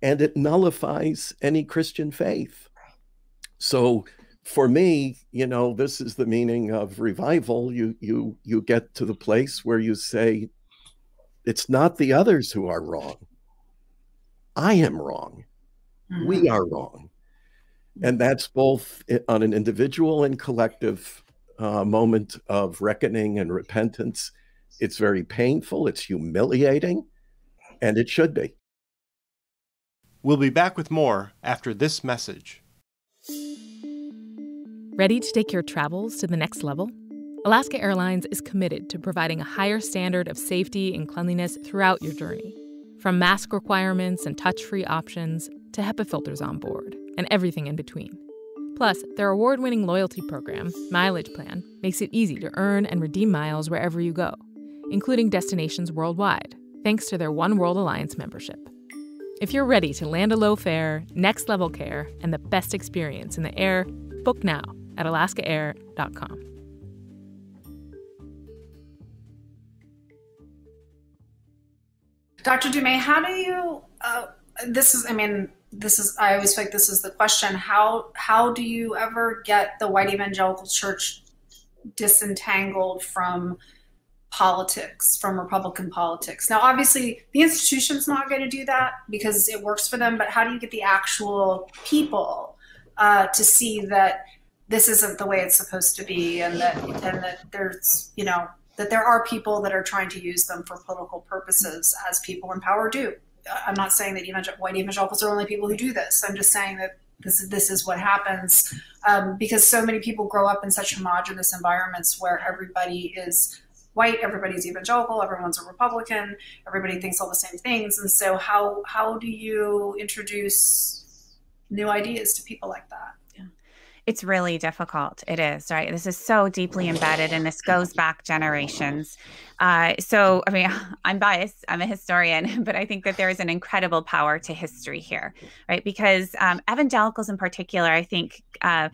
and it nullifies any Christian faith. So for me, you know, this is the meaning of revival. You you you get to the place where you say, it's not the others who are wrong. I am wrong. Mm-hmm. We are wrong. And that's both on an individual and collective uh, moment of reckoning and repentance. It's very painful, it's humiliating, and it should be. We'll be back with more after this message. Ready to take your travels to the next level? Alaska Airlines is committed to providing a higher standard of safety and cleanliness throughout your journey. From mask requirements and touch free options to HEPA filters on board and everything in between. Plus, their award winning loyalty program, Mileage Plan, makes it easy to earn and redeem miles wherever you go, including destinations worldwide, thanks to their One World Alliance membership. If you're ready to land a low fare, next level care, and the best experience in the air, book now at alaskaair.com. Dr. Du Mez, how do you? Uh, this is, I mean, this is. I always feel like this is the question. How how do you ever get the white evangelical church disentangled from politics, from Republican politics? Now, obviously, the institution's not going to do that because it works for them. But how do you get the actual people uh, to see that this isn't the way it's supposed to be, and that and that there's you know that there are people that are trying to use them for political purposes, as people in power do. I'm not saying that evangel- white evangelicals are only people who do this. I'm just saying that this this is what happens um, because so many people grow up in such homogenous environments where everybody is white, everybody's evangelical, everyone's a Republican, everybody thinks all the same things, and so how how do you introduce new ideas to people like that? It's really difficult. It is, right? This is so deeply embedded and this goes back generations. Uh, so, I mean, *laughs* I'm biased, I'm a historian, *laughs* but I think that there is an incredible power to history here, right? Because um, evangelicals in particular, I think, uh,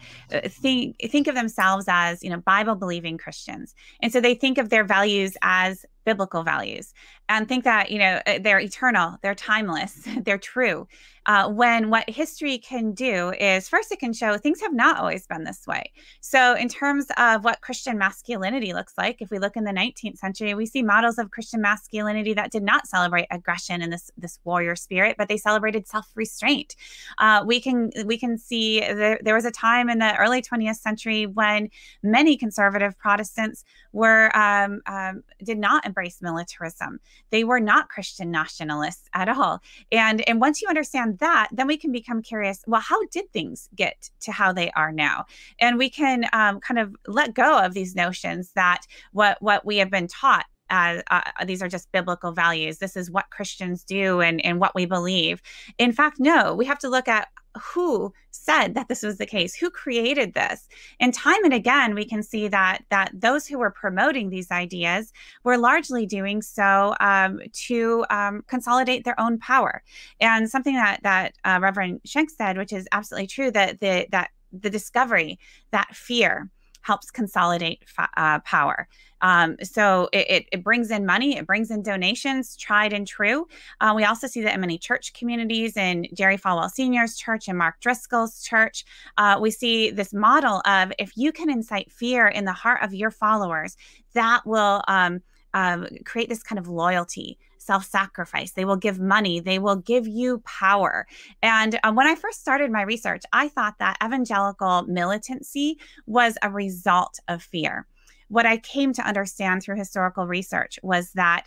think, think of themselves as, you know, Bible believing Christians. And so they think of their values as biblical values and think that you know uh, they're eternal they're timeless *laughs* they're true. Uh, when what history can do is first it can show things have not always been this way. So in terms of what christian masculinity looks like if we look in the 19th century we see models of christian masculinity that did not celebrate aggression and this this warrior spirit but they celebrated self-restraint. Uh, we can we can see there, there was a time in the early 20th century when many conservative protestants were um, um, did not embrace militarism. They were not Christian nationalists at all. And and once you understand that, then we can become curious. Well, how did things get to how they are now? And we can um, kind of let go of these notions that what what we have been taught uh, uh, these are just biblical values. This is what Christians do and, and what we believe. In fact, no, we have to look at who said that this was the case who created this and time and again we can see that that those who were promoting these ideas were largely doing so um, to um, consolidate their own power and something that that uh, reverend schenck said which is absolutely true that the that the discovery that fear helps consolidate uh, power. Um, so it, it, it, brings in money, it brings in donations, tried and true. Uh, we also see that in many church communities, in Jerry Falwell Sr.'s church and Mark Driscoll's church. Uh, we see this model of if you can incite fear in the heart of your followers, that will um, um, create this kind of loyalty self sacrifice. They will give money. They will give you power. And uh, when I first started my research, I thought that evangelical militancy was a result of fear. What I came to understand through historical research was that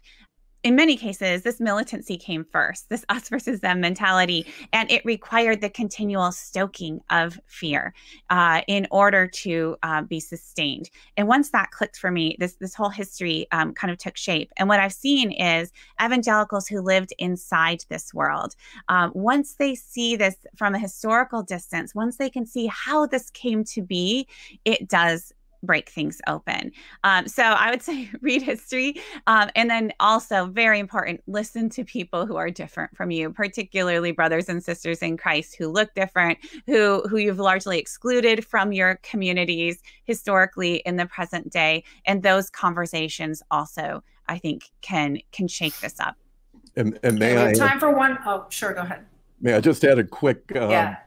in many cases, this militancy came first, this us versus them mentality, and it required the continual stoking of fear uh, in order to uh, be sustained. And once that clicked for me, this this whole history um, kind of took shape. And what I've seen is evangelicals who lived inside this world. Um, once they see this from a historical distance, once they can see how this came to be, it does break things open. Um, so I would *laughs* say read history. Um, and then also, very important, listen to people who are different from you, particularly brothers and sisters in Christ who look different, who, who you've largely excluded from your communities historically in the present day. And those conversations also, I think, can can shake this up. And, and may I time for one? Oh, sure. Go ahead. May I just add a quick um, yeah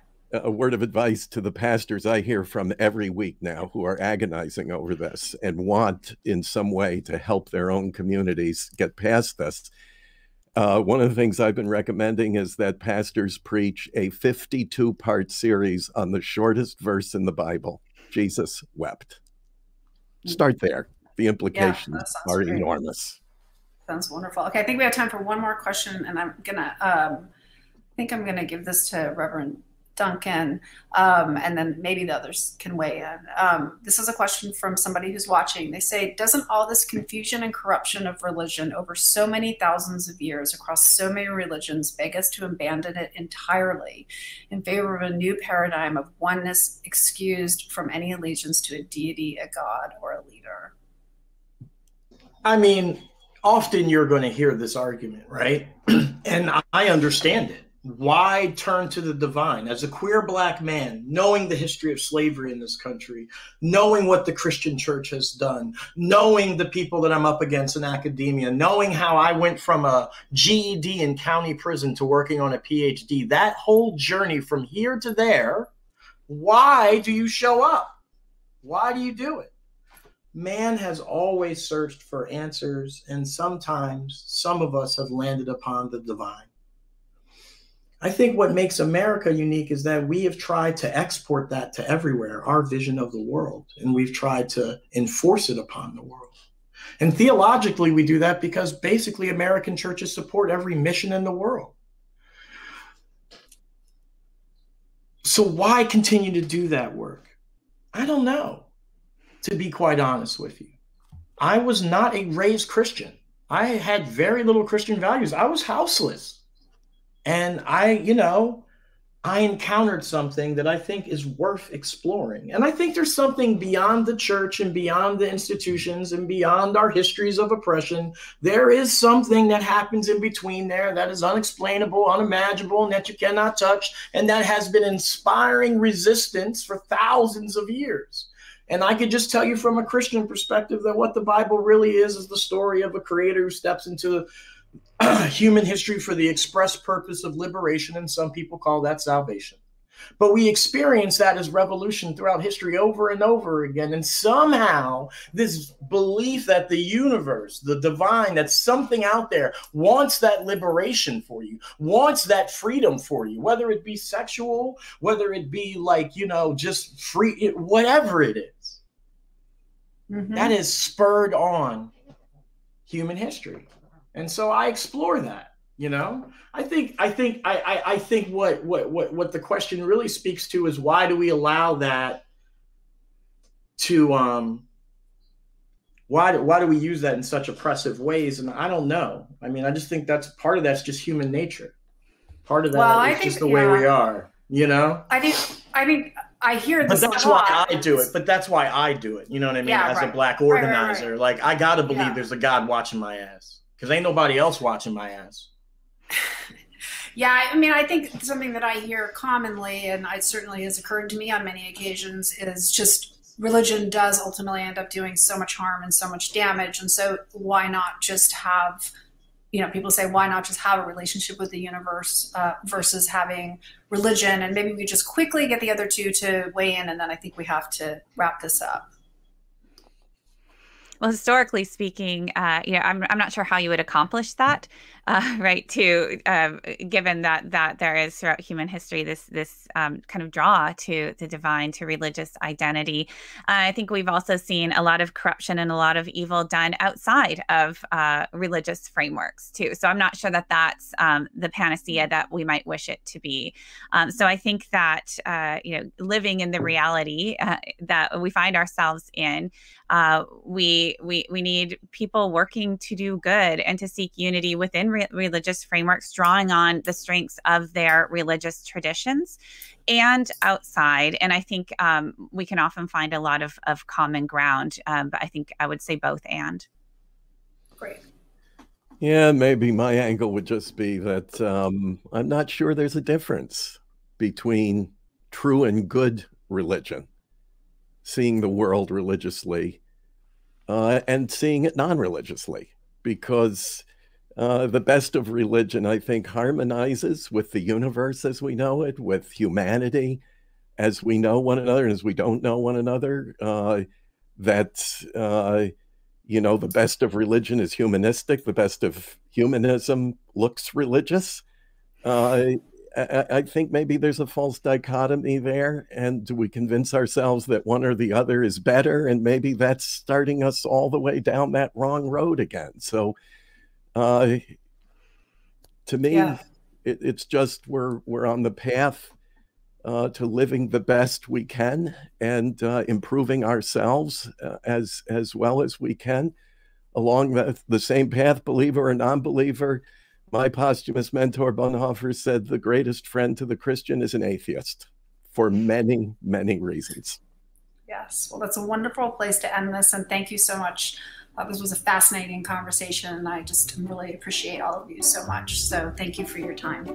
a word of advice to the pastors I hear from every week now who are agonizing over this and want in some way to help their own communities get past this. Uh, one of the things I've been recommending is that pastors preach a 52 part series on the shortest verse in the Bible Jesus wept. Start there. The implications yeah, are great. enormous. Sounds wonderful. Okay, I think we have time for one more question, and I'm gonna. Um, I think I'm gonna give this to Reverend Duncan, um, and then maybe the others can weigh in. Um, this is a question from somebody who's watching. They say, Doesn't all this confusion and corruption of religion over so many thousands of years across so many religions beg us to abandon it entirely in favor of a new paradigm of oneness excused from any allegiance to a deity, a god, or a leader? I mean, often you're going to hear this argument, right? *clears throat* and I understand it why turn to the divine? As a queer black man knowing the history of slavery in this country knowing what the christian church has done knowing the people that i'm up against in academia knowing how i went from a ged in county prison to working on a phd that whole journey from here to there why do you show up? Why do you do it? Man has always searched for answers and sometimes some of us have landed upon the divine I think what makes America unique is that we have tried to export that to everywhere, our vision of the world, and we've tried to enforce it upon the world. And theologically, we do that because basically American churches support every mission in the world. So, why continue to do that work? I don't know, to be quite honest with you. I was not a raised Christian. I had very little Christian values. I was houseless. And I, you know, I encountered something that I think is worth exploring. And I think there's something beyond the church and beyond the institutions and beyond our histories of oppression. There is something that happens in between there that is unexplainable, unimaginable, and that you cannot touch, and that has been inspiring resistance for thousands of years. And I could just tell you from a Christian perspective that what the Bible really is is the story of a creator who steps into *clears throat* human history for the express purpose of liberation, and some people call that salvation. But we experience that as revolution throughout history over and over again. And somehow, this belief that the universe, the divine, that something out there wants that liberation for you, wants that freedom for you, whether it be sexual, whether it be like, you know, just free, whatever it is, mm-hmm. that is spurred on human history and so I explore that. You know, I think I think I, I, I think what what what what the question really speaks to is why do we allow that to um why do, why do we use that in such oppressive ways and i don't know i mean i just think that's part of that's just human nature part of that well, is just the yeah, way we are you know i think i think I hear this. But that's why I do it. But that's why I do it. You know what I mean? Yeah, As right. a black organizer, right, right, like I gotta believe yeah. there's a God watching my ass because ain't nobody else watching my ass. *laughs* yeah, I mean, I think something that I hear commonly, and it certainly has occurred to me on many occasions, is just religion does ultimately end up doing so much harm and so much damage, and so why not just have you know, people say, why not just have a relationship with the universe uh, versus having religion? And maybe we just quickly get the other two to weigh in, and then I think we have to wrap this up. Well, historically speaking, uh, you know, I'm, I'm not sure how you would accomplish that, uh, *laughs* right? To um, given that that there is throughout human history this this um, kind of draw to the divine, to religious identity. Uh, I think we've also seen a lot of corruption and a lot of evil done outside of uh, religious frameworks too. So I'm not sure that that's um, the panacea that we might wish it to be. Um, so I think that uh, you know, living in the reality uh, that we find ourselves in, we we we we need people working to do good and to seek unity within re- religious frameworks, drawing on the strengths of their religious traditions and outside. And I think um, we can often find a lot of of common ground. Um, but I think I would say both and. Great. Yeah, maybe my angle would just be that um, I'm not sure there's a difference between true and good religion, seeing the world religiously, uh, and seeing it non religiously, because uh, the best of religion, I think, harmonizes with the universe as we know it, with humanity as we know one another and as we don't know one another. Uh, that uh, you know, the best of religion is humanistic, the best of humanism looks religious. I, I, think maybe there's a false dichotomy there, and we convince ourselves that one or the other is better, and maybe that's starting us all the way down that wrong road again. So, uh, to me, yeah. it, it's just we're we're on the path uh, to living the best we can and uh, improving ourselves uh, as as well as we can along the, the same path, believer or non-believer. My posthumous mentor Bonhoeffer said the greatest friend to the Christian is an atheist for many, many reasons. Yes, well, that's a wonderful place to end this, and thank you so much. Uh, this was a fascinating conversation, and I just really appreciate all of you so much. So, thank you for your time.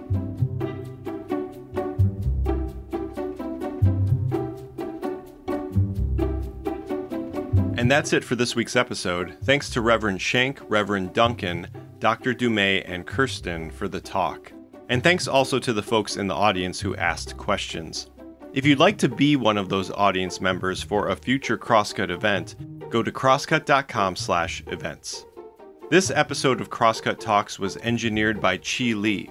And that's it for this week's episode. Thanks to Reverend Schenck, Reverend Duncan, Dr. Du Mez, and Kirsten for the talk. And thanks also to the folks in the audience who asked questions. If you'd like to be one of those audience members for a future Crosscut event, go to crosscut.com/events. This episode of Crosscut Talks was engineered by Chi Lee.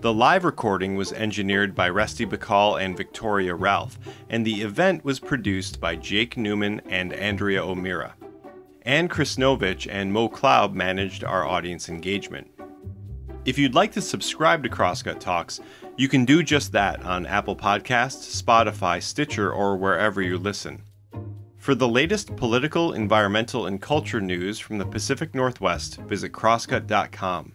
The live recording was engineered by Resti Bagcal and Viktoria Ralph, and the event was produced by Jake Newman and Andrea O'Meara. Ann Krisnovich and Mo Cloud managed our audience engagement. If you'd like to subscribe to Crosscut Talks, you can do just that on Apple Podcasts, Spotify, Stitcher, or wherever you listen. For the latest political, environmental, and culture news from the Pacific Northwest, visit crosscut.com.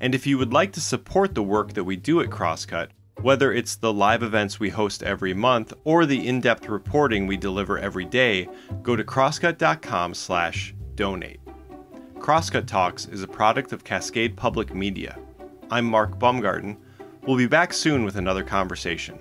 And if you would like to support the work that we do at Crosscut, whether it's the live events we host every month or the in-depth reporting we deliver every day, go to crosscut.com/donate. Crosscut Talks is a product of Cascade Public Media. I'm Mark Baumgarten. We'll be back soon with another conversation.